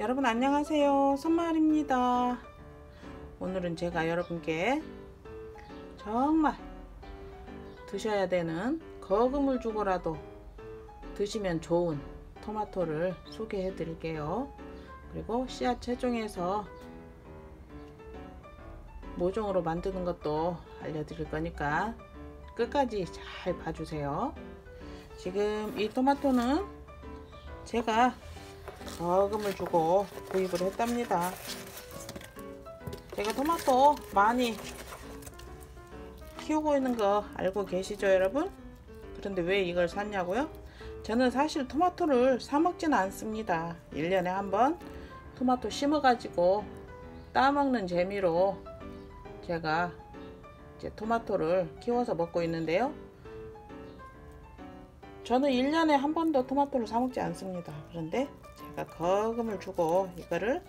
여러분 안녕하세요. 선마을입니다. 오늘은 제가 여러분께 정말 드셔야 되는 거금을 주고라도 드시면 좋은 토마토를 소개해 드릴게요. 그리고 씨앗 채종해서 모종으로 만드는 것도 알려드릴 거니까 끝까지 잘 봐주세요. 지금 이 토마토는 제가 거금을 주고 구입을 했답니다. 제가 토마토 많이 키우고 있는 거 알고 계시죠 여러분? 그런데 왜 이걸 샀냐고요? 저는 사실 토마토를 사 먹지는 않습니다. 1년에 한 번 토마토 심어 가지고 따먹는 재미로 제가 이제 토마토를 키워서 먹고 있는데요. 저는 1년에 한 번도 토마토를 사 먹지 않습니다. 그런데 제가 거금을 주고 이거를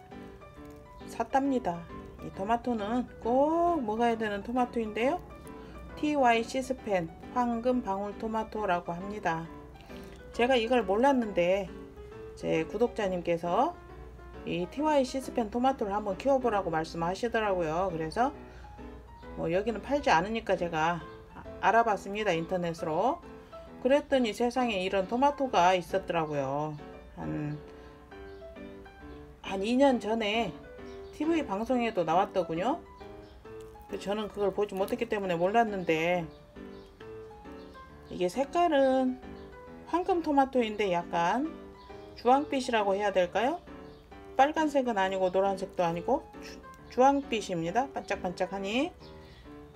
샀답니다. 이 토마토는 꼭 먹어야 되는 토마토인데요. TY 시스펜 황금 방울 토마토라고 합니다. 제가 이걸 몰랐는데 제 구독자님께서 이 TY 시스펜 토마토를 한번 키워보라고 말씀하시더라고요. 그래서 뭐 여기는 팔지 않으니까 제가 알아봤습니다. 인터넷으로. 그랬더니 세상에 이런 토마토가 있었더라고요. 한, 한 2년 전에 TV 방송에도 나왔더군요. 저는 그걸 보지 못했기 때문에 몰랐는데 이게 색깔은 황금 토마토인데 약간 주황빛이라고 해야 될까요? 빨간색은 아니고 노란색도 아니고 주, 황빛입니다 반짝반짝하니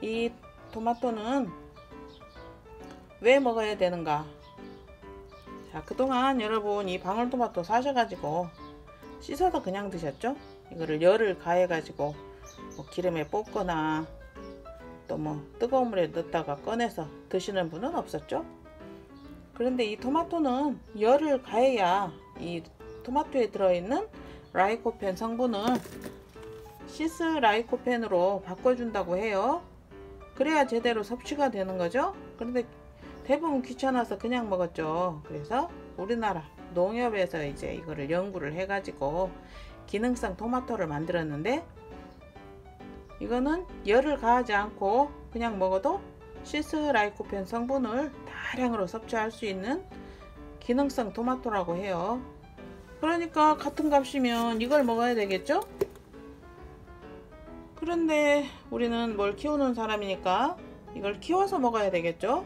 이 토마토는 왜 먹어야 되는가? 자, 그동안 여러분 이 방울토마토 사셔가지고 씻어서 그냥 드셨죠? 이거를 열을 가해가지고 뭐 기름에 볶거나 또 뭐 뜨거운 물에 넣다가 꺼내서 드시는 분은 없었죠? 그런데 이 토마토는 열을 가해야 이 토마토에 들어있는 라이코펜 성분을 시스 라이코펜으로 바꿔준다고 해요. 그래야 제대로 섭취가 되는 거죠. 그런데 대부분 귀찮아서 그냥 먹었죠. 그래서 우리나라 농협에서 이제 이거를 연구를 해가지고 기능성 토마토를 만들었는데 이거는 열을 가하지 않고 그냥 먹어도 시스라이코펜 성분을 다량으로 섭취할 수 있는 기능성 토마토라고 해요. 그러니까 같은 값이면 이걸 먹어야 되겠죠? 그런데 우리는 뭘 키우는 사람이니까 이걸 키워서 먹어야 되겠죠?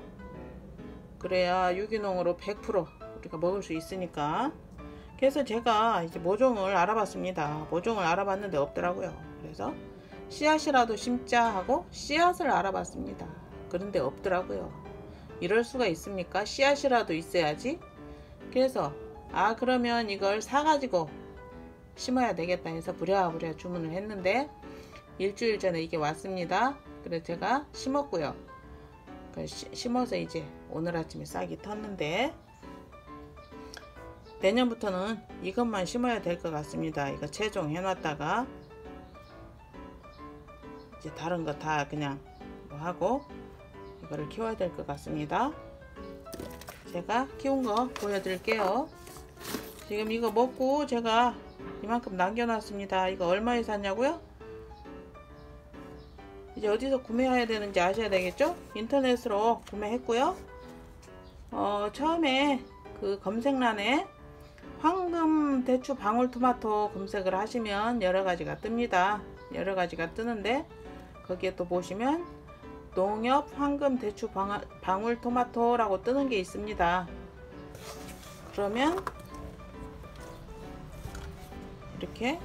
그래야 유기농으로 100% 우리가 먹을 수 있으니까. 그래서 제가 이제 모종을 알아봤습니다. 모종을 알아봤는데 없더라고요. 그래서 씨앗이라도 심자 하고 씨앗을 알아봤습니다. 그런데 없더라고요. 이럴 수가 있습니까? 씨앗이라도 있어야지. 그래서 아 그러면 이걸 사가지고 심어야 되겠다 해서 부랴부랴 주문을 했는데 일주일 전에 이게 왔습니다. 그래서 제가 심었고요. 그 심어서 이제 오늘 아침에 싹이 텄는데 내년부터는 이것만 심어야 될 것 같습니다. 이거 채종 해놨다가 이제 다른 거 다 그냥 뭐 하고 이거를 키워야 될 것 같습니다. 제가 키운 거 보여드릴게요. 지금 이거 먹고 제가 이만큼 남겨놨습니다. 이거 얼마에 샀냐고요? 이제 어디서 구매해야 되는지 아셔야 되겠죠? 인터넷으로 구매했고요. 어, 처음에 그 검색란에 황금 대추 방울토마토 검색을 하시면 여러 가지가 뜹니다. 여러 가지가 뜨는데 거기에 또 보시면 농협 황금 대추 방울토마토 라고 뜨는 게 있습니다. 그러면 이렇게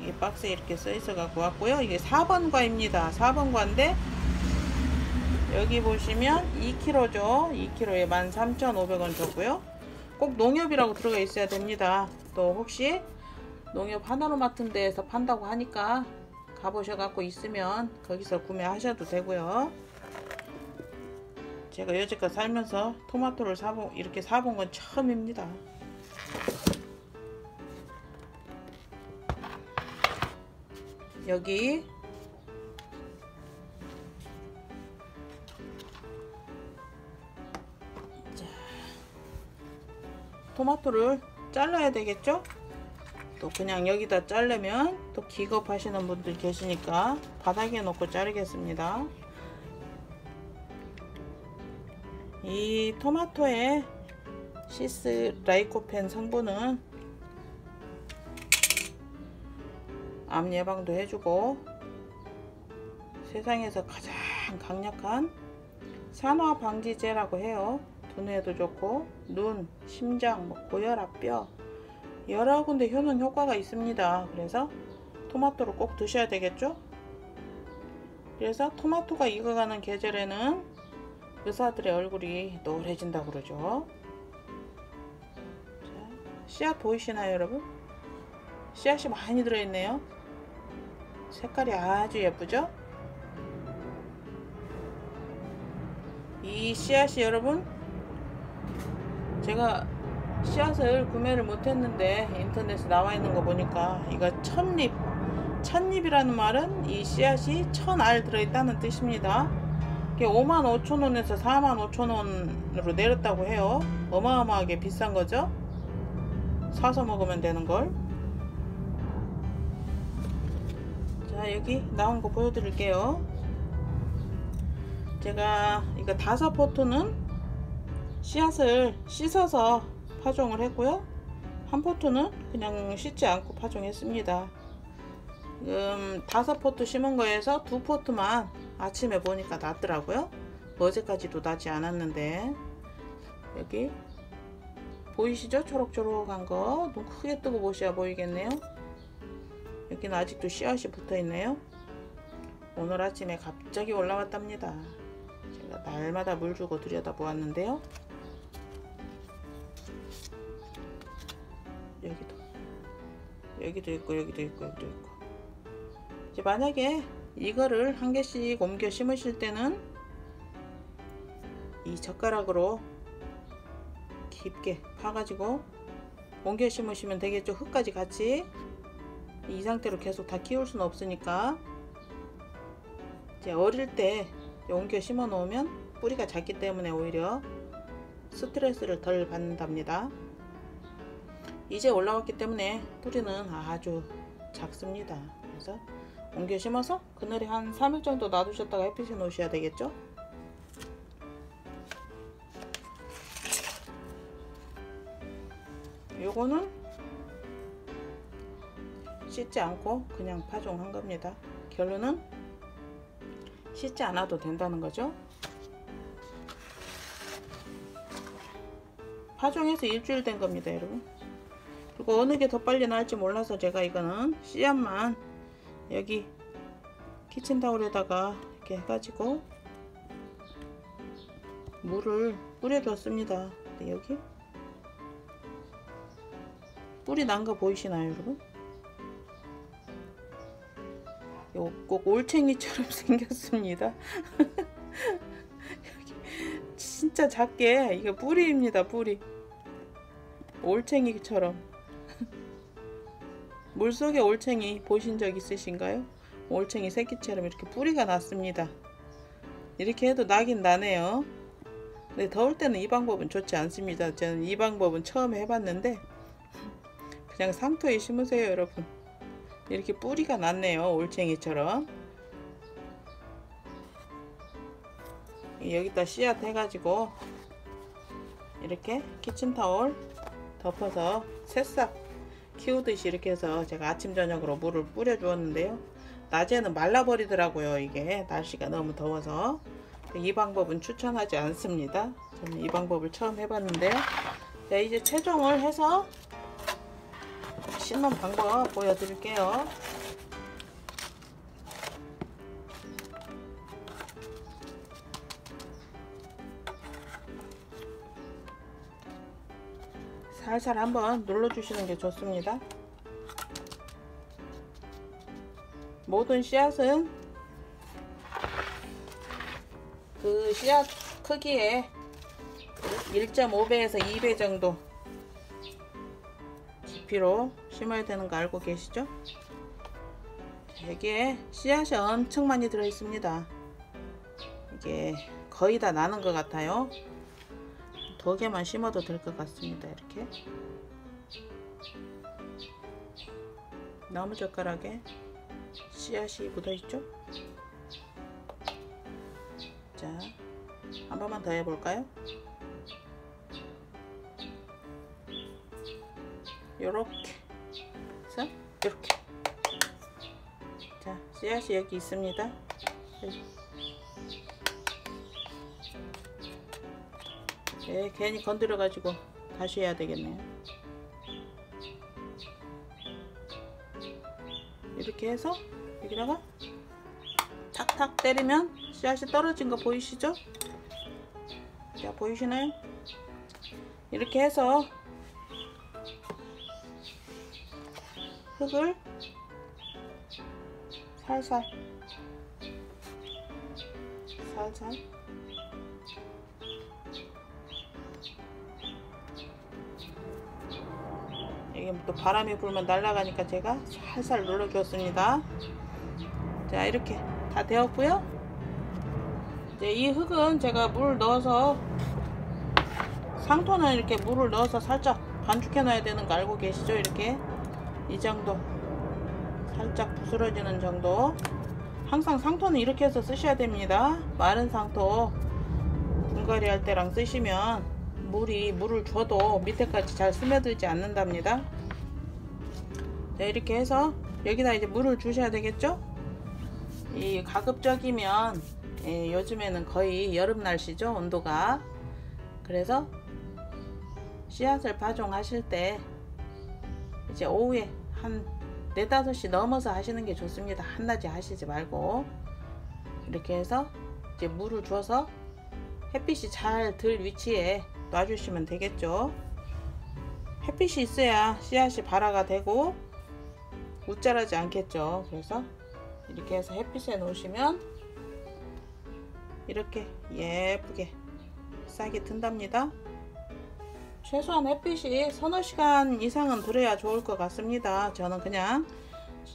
이 박스에 이렇게 써 있어 갖고 왔고요 이게 4번 과입니다 4번 과인데 여기 보시면 2kg죠 2kg에 13,500원 줬고요 꼭 농협이라고 들어가 있어야 됩니다. 또 혹시 농협 하나로마트 데에서 판다고 하니까 가보셔 갖고 있으면 거기서 구매하셔도 되고요. 제가 여지껏 살면서 토마토를 사본 이렇게 사본 건 처음입니다. 여기 토마토를 잘라야 되겠죠? 또 그냥 여기다 자르면 또 기겁하시는 분들 계시니까 바닥에 놓고 자르겠습니다. 이 토마토의 시스 라이코펜 성분은 암 예방도 해주고 세상에서 가장 강력한 산화 방지제라고 해요. 두뇌에도 좋고 눈, 심장, 뭐 고혈압, 뼈 여러 군데 효능 효과가 있습니다. 그래서 토마토를 꼭 드셔야 되겠죠? 그래서 토마토가 익어가는 계절에는 의사들의 얼굴이 노래진다고 그러죠. 자, 씨앗 보이시나요, 여러분? 씨앗이 많이 들어있네요. 색깔이 아주 예쁘죠? 이 씨앗이 여러분 제가 씨앗을 구매를 못했는데 인터넷에 나와 있는 거 보니까 이거 천립 천립이라는 말은 이 씨앗이 천 알 들어있다는 뜻입니다. 이게 55,000원에서 45,000원으로 내렸다고 해요. 어마어마하게 비싼 거죠. 사서 먹으면 되는 걸. 자 여기 나온 거 보여드릴게요. 제가 이거 다섯 포트는 씨앗을 씻어서 파종을 했고요. 한 포트는 그냥 씻지 않고 파종했습니다. 지금 다섯 포트 심은 거에서 두 포트만 아침에 보니까 났더라고요. 어제까지도 나지 않았는데 여기 보이시죠? 초록초록한 거. 눈 크게 뜨고 보셔야 보이겠네요. 여기는 아직도 씨앗이 붙어 있네요. 오늘 아침에 갑자기 올라왔답니다. 제가 날마다 물 주고 들여다 보았는데요. 여기도. 여기도 있고 여기도 있고 여기도 있고. 이제 만약에 이거를 한 개씩 옮겨 심으실 때는 이 젓가락으로 깊게 파가지고 옮겨 심으시면 되겠죠? 흙까지 같이. 이 상태로 계속 다 키울 수는 없으니까. 이제 어릴 때 옮겨 심어 놓으면 뿌리가 작기 때문에 오히려 스트레스를 덜 받는답니다 이제 올라왔기 때문에 뿌리는 아주 작습니다. 그래서 옮겨 심어서 그늘에 한 3일 정도 놔두셨다가 햇빛에 놓으셔야 되겠죠? 요거는 씻지 않고 그냥 파종한 겁니다. 결론은 씻지 않아도 된다는 거죠? 파종해서 일주일 된 겁니다 여러분 그리고 어느 게 더 빨리 나을지 몰라서 제가 이거는 씨앗만 여기 키친타올에다가 이렇게 해가지고 물을 뿌려줬습니다. 네, 여기? 뿌리 난 거 보이시나요 여러분? 꼭 올챙이처럼 생겼습니다. 진짜 작게 이게 뿌리입니다 뿌리. 올챙이처럼 물속에 올챙이 보신 적 있으신가요? 올챙이 새끼처럼 이렇게 뿌리가 났습니다. 이렇게 해도 나긴 나네요. 근데 더울 때는 이 방법은 좋지 않습니다. 저는 이 방법은 처음 해봤는데 그냥 상토에 심으세요 여러분. 이렇게 뿌리가 났네요 올챙이처럼. 여기다 씨앗 해가지고 이렇게 키친타올 덮어서 새싹 키우듯이 이렇게 해서 제가 아침 저녁으로 물을 뿌려 주었는데요. 낮에는 말라버리더라고요 이게. 날씨가 너무 더워서. 이 방법은 추천하지 않습니다. 저는 이 방법을 처음 해봤는데요. 자 이제 최종을 해서 심는 방법 보여드릴게요. 살살 한번 눌러주시는 게 좋습니다. 모든 씨앗은 그 씨앗 크기에 1.5배에서 2배 정도 깊이로 심어야 되는 거 알고 계시죠? 여기에 씨앗이 엄청 많이 들어 있습니다. 이게 거의 다 나는 것 같아요. 두 개만 심어도 될 것 같습니다. 이렇게 나무젓가락에 씨앗이 묻어있죠? 자, 한 번만 더 해볼까요? 요렇게 해서 이렇게 자, 씨앗이 여기 있습니다. 예, 괜히 건드려 가지고 다시 해야 되겠네요. 이렇게 해서 여기다가 탁탁 때리면 씨앗이 떨어진 거 보이시죠? 자 보이시나요? 이렇게 해서 흙을 살살 살살 이게 또 바람이 불면 날아가니까 제가 살살 눌러줬습니다. 자 이렇게 다 되었고요. 이제 이 흙은 제가 물 넣어서 상토는 이렇게 물을 넣어서 살짝 반죽해 놔야 되는 거 알고 계시죠? 이렇게 이 정도 살짝 부스러지는 정도 항상 상토는 이렇게 해서 쓰셔야 됩니다. 마른 상토 분갈이 할 때랑 쓰시면 물이 물을 줘도 밑에까지 잘 스며들지 않는답니다. 자, 이렇게 해서 여기다 이제 물을 주셔야 되겠죠? 이 가급적이면 예, 요즘에는 거의 여름 날씨죠 온도가 그래서 씨앗을 파종하실 때 이제 오후에 한 4, 5시 넘어서 하시는 게 좋습니다 한낮에 하시지 말고 이렇게 해서 이제 물을 줘서 햇빛이 잘 들 위치에 놔주시면 되겠죠. 햇빛이 있어야 씨앗이 발화가 되고 웃자라지 않겠죠. 그래서 이렇게 해서 햇빛에 놓으시면 이렇게 예쁘게 싹이 든답니다. 최소한 햇빛이 서너 시간 이상은 들어야 좋을 것 같습니다. 저는 그냥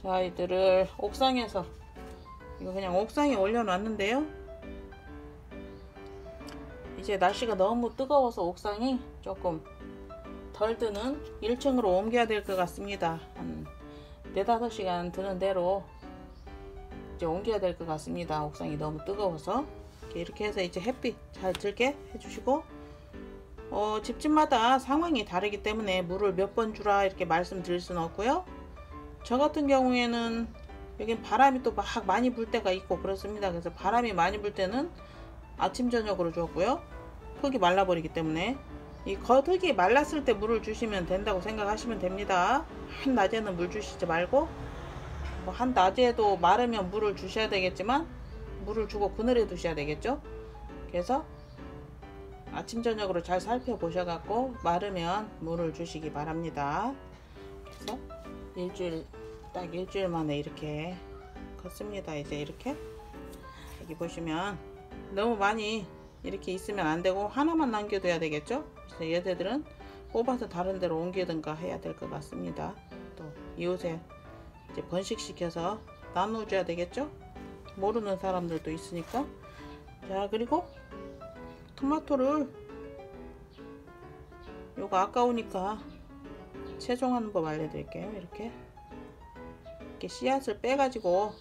아이들을 옥상에서 이거 그냥 옥상에 올려놨는데요. 이제 날씨가 너무 뜨거워서 옥상이 조금 덜 드는 1층으로 옮겨야 될 것 같습니다. 한 4, 5시간 드는 대로 이제 옮겨야 될 것 같습니다. 옥상이 너무 뜨거워서 이렇게 해서 이제 햇빛 잘 들게 해주시고 어, 집집마다 상황이 다르기 때문에 물을 몇 번 주라 이렇게 말씀드릴 수는 없고요. 저 같은 경우에는 여긴 바람이 또 막 많이 불 때가 있고 그렇습니다. 그래서 바람이 많이 불 때는 아침 저녁으로 줬고요. 흙이 말라버리기 때문에 이 겉흙이 말랐을 때 물을 주시면 된다고 생각하시면 됩니다. 한낮에는 물 주시지 말고 뭐 한낮에도 마르면 물을 주셔야 되겠지만 물을 주고 그늘에 두셔야 되겠죠. 그래서 아침 저녁으로 잘 살펴보셔 갖고 마르면 물을 주시기 바랍니다. 그래서 일주일 딱 일주일 만에 이렇게 컸습니다. 이제 이렇게 여기 보시면 너무 많이 이렇게 있으면 안 되고 하나만 남겨둬야 되겠죠 그래서 얘네들은 뽑아서 다른 데로 옮기든가 해야 될 것 같습니다. 또 이웃에 이제 번식시켜서 나눠줘야 되겠죠? 모르는 사람들도 있으니까. 자 그리고 토마토를 요거 아까우니까 채종하는 법 알려드릴게요. 이렇게. 이렇게 씨앗을 빼가지고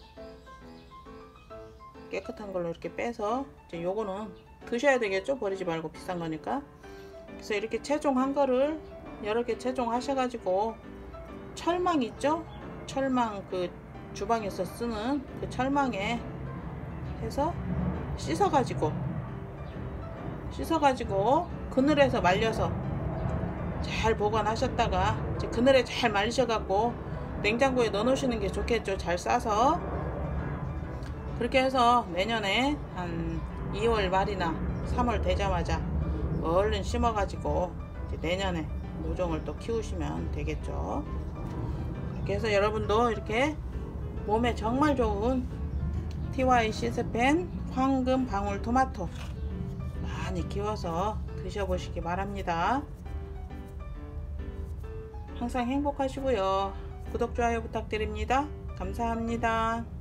깨끗한 걸로 이렇게 빼서 이제 요거는 드셔야 되겠죠? 버리지 말고 비싼 거니까 그래서 이렇게 채종한 거를 여러 개 채종하셔가지고 철망 있죠? 철망 그 주방에서 쓰는 그 철망에 해서 씻어가지고 씻어가지고 그늘에서 말려서 잘 보관하셨다가 이제 그늘에 잘 말리셔갖고 냉장고에 넣어 놓으시는 게 좋겠죠. 잘 싸서. 그렇게 해서 내년에 한 2월 말이나 3월 되자마자 얼른 심어가지고 내년에 모종을 또 키우시면 되겠죠. 해서 여러분도 이렇게 몸에 정말 좋은 TY 시스펜 황금 방울 토마토 많이 키워서 드셔보시기 바랍니다. 항상 행복하시고요. 구독, 좋아요 부탁드립니다. 감사합니다.